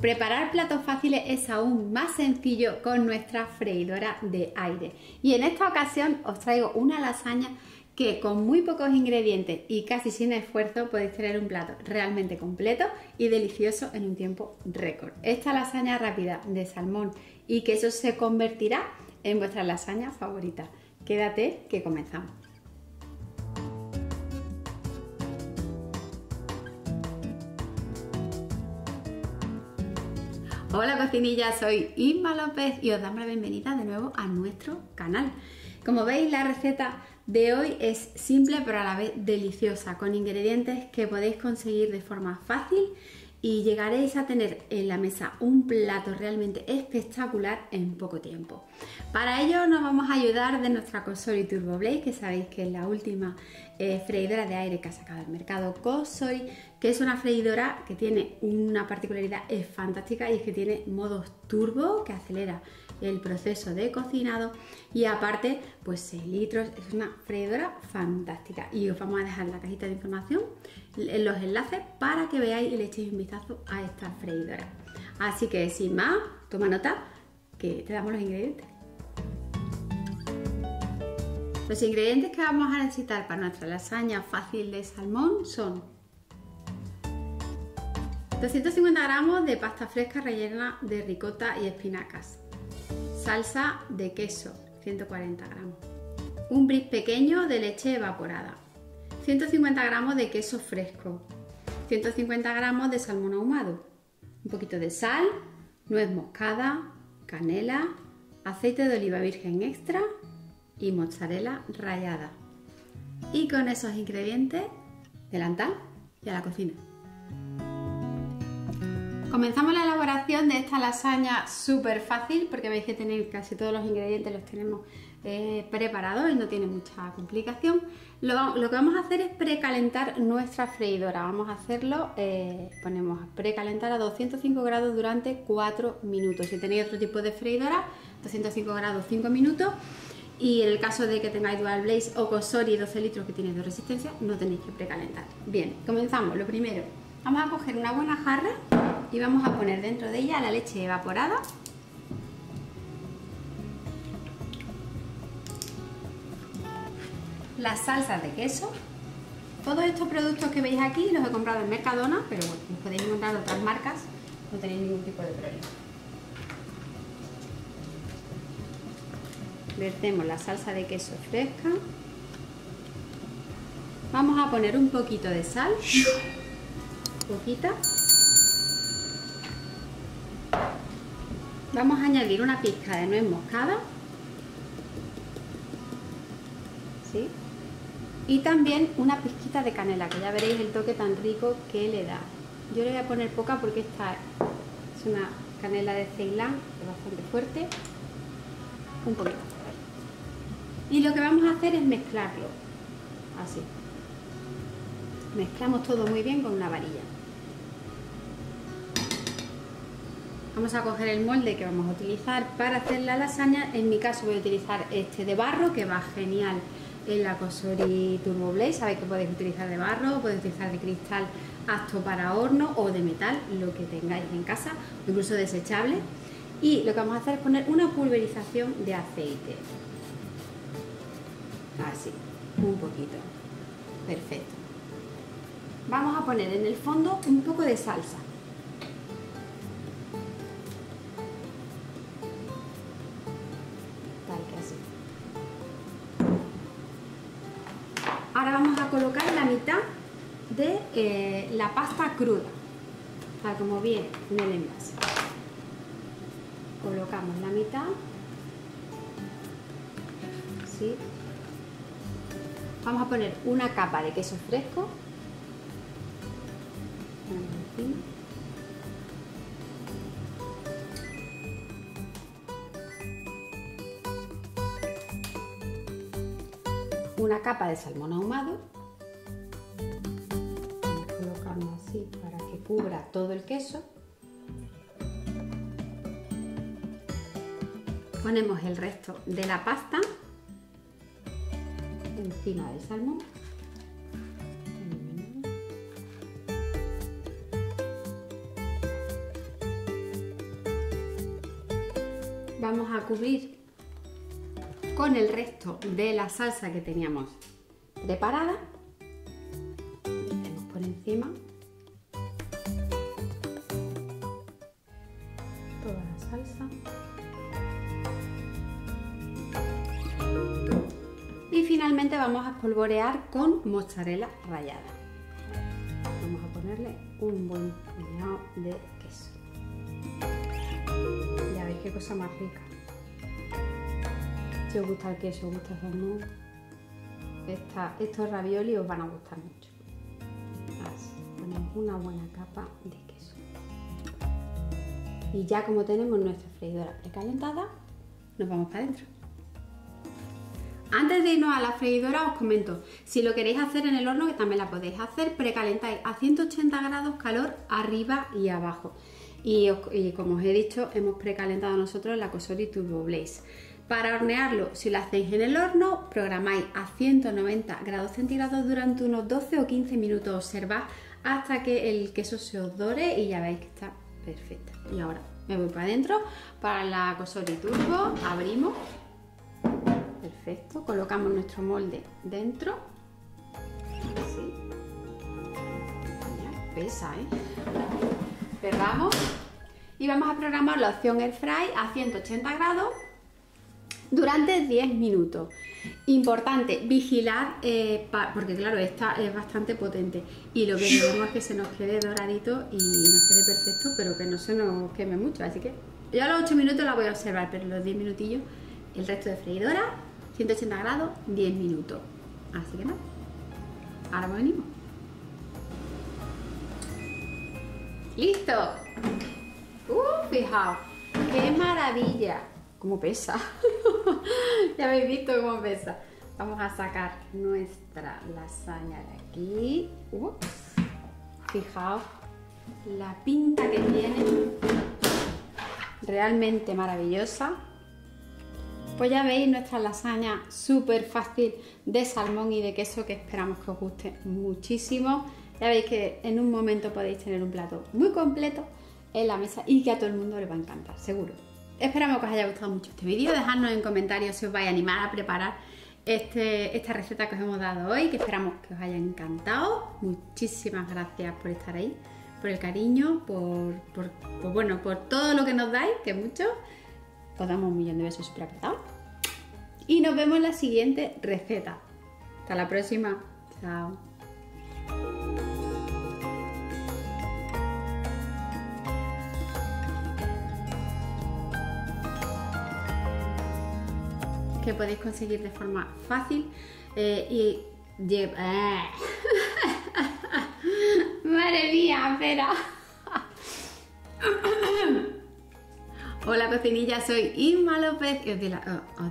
Preparar platos fáciles es aún más sencillo con nuestra freidora de aire. Y en esta ocasión os traigo una lasaña que con muy pocos ingredientes y casi sin esfuerzo podéis tener un plato realmente completo y delicioso en un tiempo récord. Esta lasaña rápida de salmón y queso se convertirá en vuestra lasaña favorita. Quédate que comenzamos. Hola cocinilla, soy Inma López y os damos la bienvenida de nuevo a nuestro canal. Como veis la receta de hoy es simple pero a la vez deliciosa, con ingredientes que podéis conseguir de forma fácil y llegaréis a tener en la mesa un plato realmente espectacular en poco tiempo. Para ello nos vamos a ayudar de nuestra Cosori Turbo Blade, que sabéis que es la última eh, freidora de aire que ha sacado al mercado Cosori, que es una freidora que tiene una particularidad es fantástica y es que tiene modos turbo que acelera el proceso de cocinado y aparte pues 6 litros, es una freidora fantástica y os vamos a dejar la cajita de información los enlaces para que veáis y le echéis un vistazo a esta freidora. Así que sin más, toma nota que te damos los ingredientes. Los ingredientes que vamos a necesitar para nuestra lasaña fácil de salmón son 250 gramos de pasta fresca rellena de ricota y espinacas, salsa de queso 140 gramos, un bris pequeño de leche evaporada, 150 gramos de queso fresco, 150 gramos de salmón ahumado, un poquito de sal, nuez moscada, canela, aceite de oliva virgen extra y mozzarella rallada. Y con esos ingredientes, delantal y a la cocina. Comenzamos la elaboración de esta lasaña súper fácil porque veis que tenéis casi todos los ingredientes los tenemos eh, preparados y no tiene mucha complicación. Lo, que vamos a hacer es precalentar nuestra freidora. Vamos a hacerlo, eh, ponemos precalentar a 205 grados durante 4 minutos. Si tenéis otro tipo de freidora, 205 grados 5 minutos. Y en el caso de que tengáis Dual Blaze o Cosori 12 litros que tiene de resistencia, no tenéis que precalentar. Bien, comenzamos. Lo primero, vamos a coger una buena jarra y vamos a poner dentro de ella la leche evaporada las salsas de queso. Todos estos productos que veis aquí los he comprado en Mercadona pero bueno, podéis encontrar otras marcas no tenéis ningún tipo de problema. Vertemos la salsa de queso fresca. Vamos a poner un poquito de sal. Poquita. Vamos a añadir una pizca de nuez moscada. ¿Sí? Y también una pizquita de canela, que ya veréis el toque tan rico que le da. Yo le voy a poner poca porque esta es una canela de Ceilán, es bastante fuerte. Un poquito. Y lo que vamos a hacer es mezclarlo. Así. Mezclamos todo muy bien con una varilla. Vamos a coger el molde que vamos a utilizar para hacer la lasaña. En mi caso voy a utilizar este de barro que va genial en la Cosori Turbo Blaze. Sabéis que podéis utilizar de barro, podéis utilizar de cristal apto para horno o de metal, lo que tengáis en casa, incluso desechable. Y lo que vamos a hacer es poner una pulverización de aceite. Así, un poquito. Perfecto. Vamos a poner en el fondo un poco de salsa. Colocar la mitad de eh, la pasta cruda, para como viene en el envase. Colocamos la mitad. Vamos a poner una capa de queso fresco. una capa de salmón ahumado. Cubra todo el queso. Ponemos el resto de la pasta encima del salmón. vamos a cubrir con el resto de la salsa que teníamos preparada. Metemos por encima salsa. Y finalmente vamos a espolvorear con mozzarella rallada. Vamos a ponerle un buen puñado de queso. Ya veis qué cosa más rica. Si os gusta el queso, os gusta el salmón, estos ravioli os van a gustar mucho. Así, ponemos una buena capa de queso. Y ya como tenemos nuestra freidora precalentada, nos vamos para adentro. Antes de irnos a la freidora os comento, si lo queréis hacer en el horno, que también la podéis hacer, precalentáis a 180 grados calor arriba y abajo. Y, como os he dicho, hemos precalentado nosotros la Cosori Turbo Blaze. Para hornearlo, si lo hacéis en el horno, programáis a 190 grados centígrados durante unos 12 o 15 minutos. Observad hasta que el queso se os dore y ya veis que está perfecta. Y ahora me voy para adentro para la Cosori Turbo, abrimos Perfecto, colocamos nuestro molde dentro. Así. pesa, ¿eh? Cerramos y vamos a programar la opción Air Fry a 180 grados durante 10 minutos. Importante, vigilar, eh, porque claro, esta es bastante potente y lo que queremos es que se nos quede doradito y nos quede perfecto, pero que no se nos queme mucho. Así que yo a los 8 minutos la voy a observar, pero los 10 minutillos el resto de freidora 180 grados, 10 minutos. Así que nada, ahora venimos. ¡Listo! ¡Uh! Fijaos, ¡qué maravilla! ¿Cómo pesa? ya habéis visto cómo pesa. Vamos a sacar nuestra lasaña de aquí. Uh, fijaos la pinta que tiene. Realmente maravillosa. Pues ya veis nuestra lasaña súper fácil de salmón y de queso que esperamos que os guste muchísimo. Ya veis que en un momento podéis tener un plato muy completo en la mesa y que a todo el mundo le va a encantar, seguro. Esperamos que os haya gustado mucho este vídeo. Dejadnos en comentarios si os vais a animar a preparar este, esta receta que os hemos dado hoy, que esperamos que os haya encantado. Muchísimas gracias por estar ahí, por el cariño, por, bueno, por todo lo que nos dais, que mucho. Os damos un millón de besos súper apretados. Y nos vemos en la siguiente receta. Hasta la próxima. Chao. Que podéis conseguir de forma fácil eh, y Madre mía, espera. Hola cocinilla, soy Inma López y os digo la... Oh, oh,